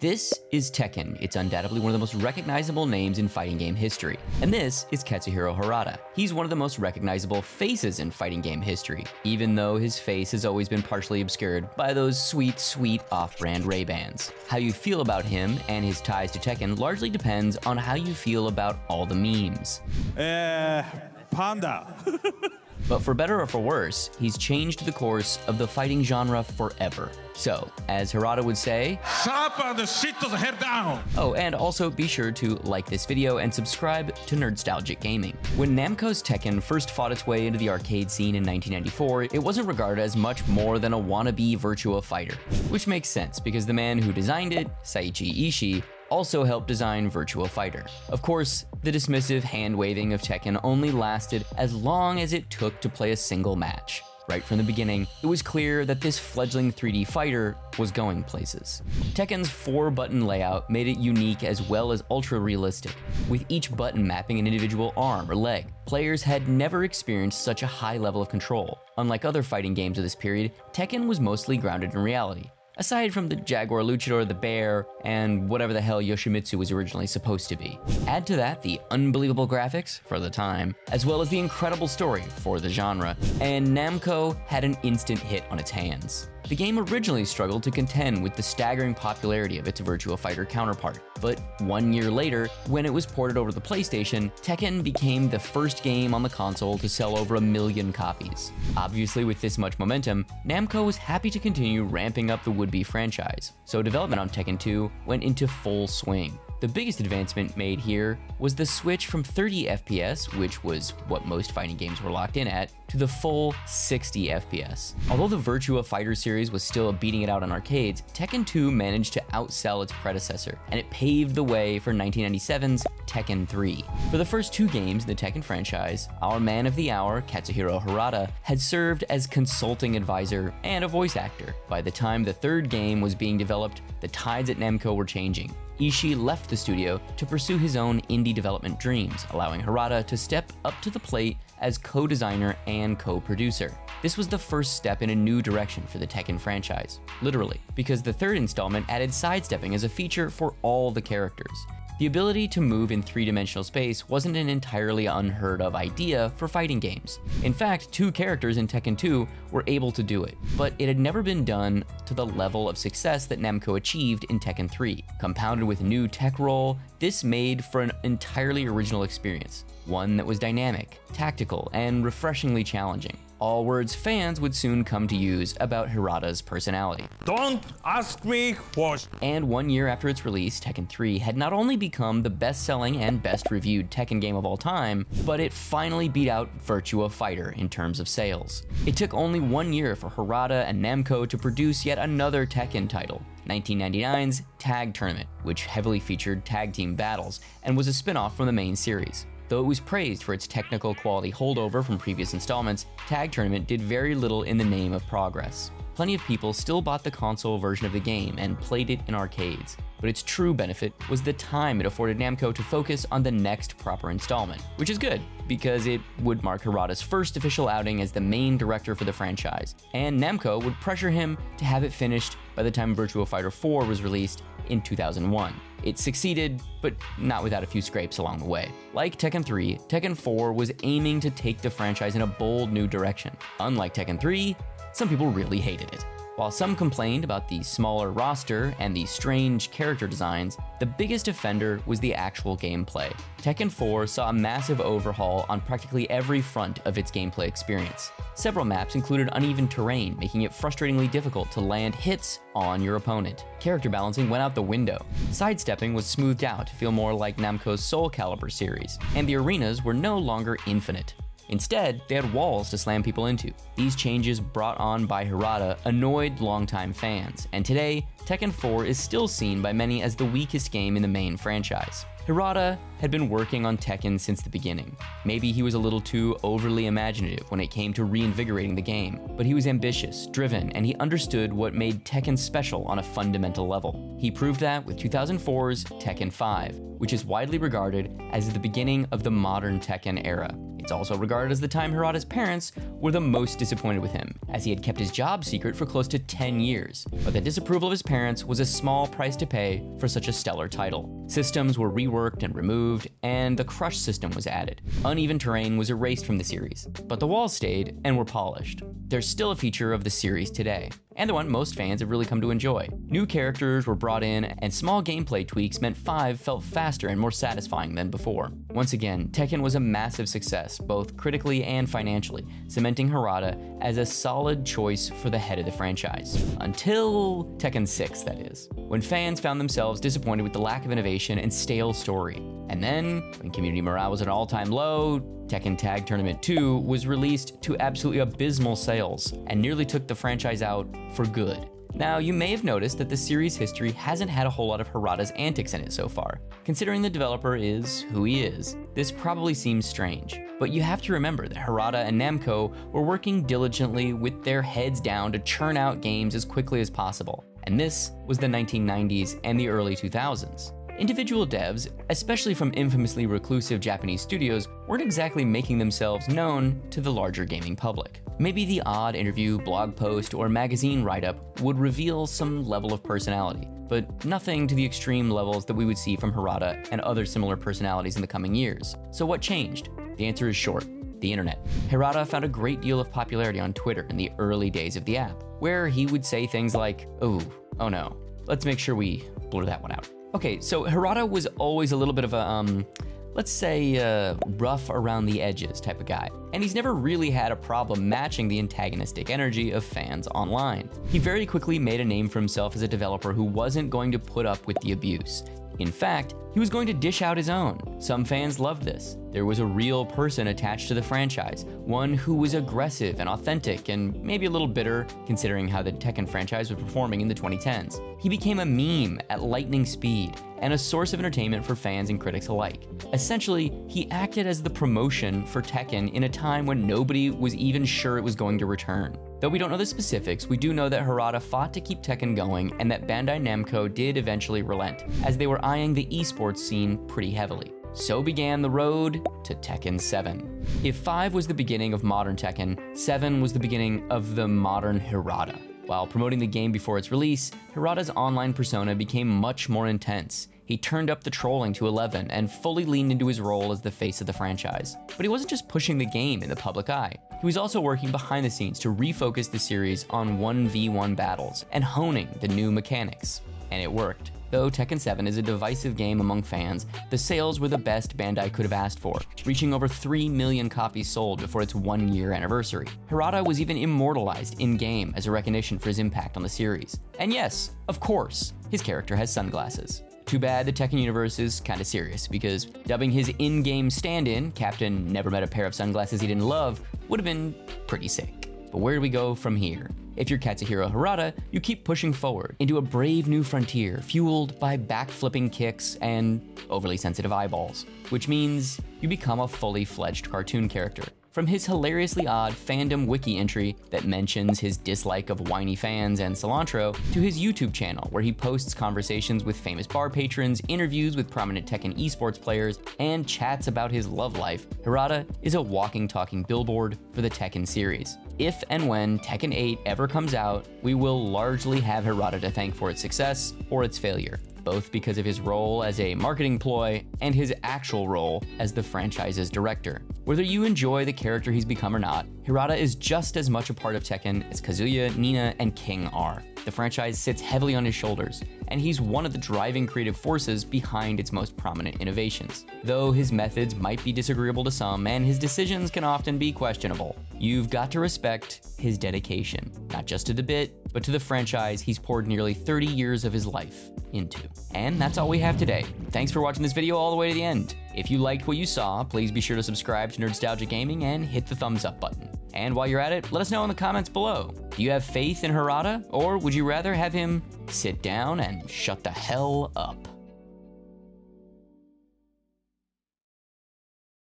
This is Tekken. It's undoubtedly one of the most recognizable names in fighting game history. And this is Katsuhiro Harada. He's one of the most recognizable faces in fighting game history, even though his face has always been partially obscured by those sweet, sweet off-brand Ray-Bans. How you feel about him and his ties to Tekken largely depends on how you feel about all the memes. Uh, panda. But for better or for worse, he's changed the course of the fighting genre forever. So, as Harada would say, the shit to the head down. Oh, and also be sure to like this video and subscribe to Nerdstalgic Gaming. When Namco's Tekken first fought its way into the arcade scene in 1994, it wasn't regarded as much more than a wannabe Virtua Fighter. Which makes sense, because the man who designed it, Seiichi Ishii, also helped design Virtua Fighter. Of course, the dismissive hand-waving of Tekken only lasted as long as it took to play a single match. Right from the beginning, it was clear that this fledgling 3D fighter was going places. Tekken's four button layout made it unique as well as ultra realistic, with each button mapping an individual arm or leg. Players had never experienced such a high level of control. Unlike other fighting games of this period, Tekken was mostly grounded in reality aside from the Jaguar Luchador, the bear, and whatever the hell Yoshimitsu was originally supposed to be. Add to that the unbelievable graphics for the time, as well as the incredible story for the genre, and Namco had an instant hit on its hands. The game originally struggled to contend with the staggering popularity of its Virtua Fighter counterpart, but one year later, when it was ported over to the PlayStation, Tekken became the first game on the console to sell over a million copies. Obviously, with this much momentum, Namco was happy to continue ramping up the would-be franchise, so development on Tekken 2 went into full swing. The biggest advancement made here was the switch from 30 FPS, which was what most fighting games were locked in at, to the full 60 FPS. Although the Virtua Fighter series was still beating it out on arcades, Tekken 2 managed to outsell its predecessor, and it paved the way for 1997's Tekken 3. For the first two games in the Tekken franchise, our man of the hour, Katsuhiro Harada, had served as consulting advisor and a voice actor. By the time the third game was being developed, the tides at Namco were changing. Ishii left the studio to pursue his own indie development dreams, allowing Harada to step up to the plate as co-designer and co-producer. This was the first step in a new direction for the Tekken franchise, literally, because the third installment added sidestepping as a feature for all the characters. The ability to move in three-dimensional space wasn't an entirely unheard of idea for fighting games. In fact, two characters in Tekken 2 were able to do it, but it had never been done to the level of success that Namco achieved in Tekken 3. Compounded with new tech roll, this made for an entirely original experience, one that was dynamic, tactical, and refreshingly challenging all words fans would soon come to use about Harada's personality. Don't ask me what. And one year after its release, Tekken 3 had not only become the best-selling and best-reviewed Tekken game of all time, but it finally beat out Virtua Fighter in terms of sales. It took only one year for Harada and Namco to produce yet another Tekken title, 1999's Tag Tournament, which heavily featured tag team battles and was a spin-off from the main series. Though it was praised for its technical quality holdover from previous installments, Tag Tournament did very little in the name of progress. Plenty of people still bought the console version of the game and played it in arcades, but its true benefit was the time it afforded Namco to focus on the next proper installment, which is good, because it would mark Harada's first official outing as the main director for the franchise, and Namco would pressure him to have it finished by the time Virtua Fighter 4 was released in 2001. It succeeded, but not without a few scrapes along the way. Like Tekken 3, Tekken 4 was aiming to take the franchise in a bold new direction. Unlike Tekken 3, some people really hated it. While some complained about the smaller roster and the strange character designs, the biggest offender was the actual gameplay. Tekken 4 saw a massive overhaul on practically every front of its gameplay experience. Several maps included uneven terrain, making it frustratingly difficult to land hits on your opponent. Character balancing went out the window. Sidestepping was smoothed out to feel more like Namco's Soul Calibur series, and the arenas were no longer infinite. Instead, they had walls to slam people into. These changes brought on by Harada annoyed longtime fans, and today, Tekken 4 is still seen by many as the weakest game in the main franchise. Harada had been working on Tekken since the beginning. Maybe he was a little too overly imaginative when it came to reinvigorating the game, but he was ambitious, driven, and he understood what made Tekken special on a fundamental level. He proved that with 2004's Tekken 5, which is widely regarded as the beginning of the modern Tekken era. It's also regarded as the time Harada's parents were the most disappointed with him, as he had kept his job secret for close to 10 years. But the disapproval of his parents was a small price to pay for such a stellar title. Systems were reworked and removed, and the crush system was added. Uneven terrain was erased from the series, but the walls stayed and were polished. There's still a feature of the series today and the one most fans have really come to enjoy. New characters were brought in, and small gameplay tweaks meant 5 felt faster and more satisfying than before. Once again, Tekken was a massive success, both critically and financially, cementing Harada as a solid choice for the head of the franchise. Until Tekken 6, that is, when fans found themselves disappointed with the lack of innovation and stale story. And then, when community morale was at an all-time low, Tekken Tag Tournament 2 was released to absolutely abysmal sales and nearly took the franchise out for good. Now, you may have noticed that the series' history hasn't had a whole lot of Harada's antics in it so far. Considering the developer is who he is, this probably seems strange. But you have to remember that Harada and Namco were working diligently with their heads down to churn out games as quickly as possible. And this was the 1990s and the early 2000s. Individual devs, especially from infamously reclusive Japanese studios, weren't exactly making themselves known to the larger gaming public. Maybe the odd interview, blog post, or magazine write-up would reveal some level of personality, but nothing to the extreme levels that we would see from Harada and other similar personalities in the coming years. So what changed? The answer is short the internet. Harada found a great deal of popularity on Twitter in the early days of the app, where he would say things like, oh, oh no, let's make sure we blur that one out. Okay, so Harada was always a little bit of a, um, let's say, uh, rough around the edges type of guy, and he's never really had a problem matching the antagonistic energy of fans online. He very quickly made a name for himself as a developer who wasn't going to put up with the abuse. In fact, he was going to dish out his own. Some fans loved this. There was a real person attached to the franchise, one who was aggressive and authentic and maybe a little bitter considering how the Tekken franchise was performing in the 2010s. He became a meme at lightning speed and a source of entertainment for fans and critics alike. Essentially, he acted as the promotion for Tekken in a time when nobody was even sure it was going to return. Though we don't know the specifics, we do know that Harada fought to keep Tekken going and that Bandai Namco did eventually relent, as they were eyeing the esports scene pretty heavily. So began the road to Tekken 7. If 5 was the beginning of modern Tekken, 7 was the beginning of the modern Harada. While promoting the game before its release, Harada's online persona became much more intense. He turned up the trolling to 11 and fully leaned into his role as the face of the franchise. But he wasn't just pushing the game in the public eye. He was also working behind the scenes to refocus the series on 1v1 battles and honing the new mechanics. And it worked. Though Tekken 7 is a divisive game among fans, the sales were the best Bandai could have asked for, reaching over 3 million copies sold before its one year anniversary. Harada was even immortalized in-game as a recognition for his impact on the series. And yes, of course, his character has sunglasses. Too bad the Tekken universe is kinda serious, because dubbing his in-game stand-in, Captain never met a pair of sunglasses he didn't love, would have been pretty sick. But where do we go from here? If you're Katsuhiro Harada, you keep pushing forward into a brave new frontier fueled by backflipping kicks and overly sensitive eyeballs, which means you become a fully fledged cartoon character. From his hilariously odd fandom wiki entry that mentions his dislike of whiny fans and cilantro, to his YouTube channel where he posts conversations with famous bar patrons, interviews with prominent Tekken esports players, and chats about his love life, Harada is a walking talking billboard for the Tekken series. If and when Tekken 8 ever comes out, we will largely have Harada to thank for its success or its failure both because of his role as a marketing ploy and his actual role as the franchise's director. Whether you enjoy the character he's become or not, Harada is just as much a part of Tekken as Kazuya, Nina, and King are. The franchise sits heavily on his shoulders, and he's one of the driving creative forces behind its most prominent innovations. Though his methods might be disagreeable to some, and his decisions can often be questionable, you've got to respect his dedication, not just to the bit, but to the franchise he's poured nearly 30 years of his life into. And that's all we have today. Thanks for watching this video all the way to the end. If you liked what you saw, please be sure to subscribe to Nerdstalgic Gaming and hit the thumbs up button. And while you're at it, let us know in the comments below. Do you have faith in Harada, or would you rather have him sit down and shut the hell up?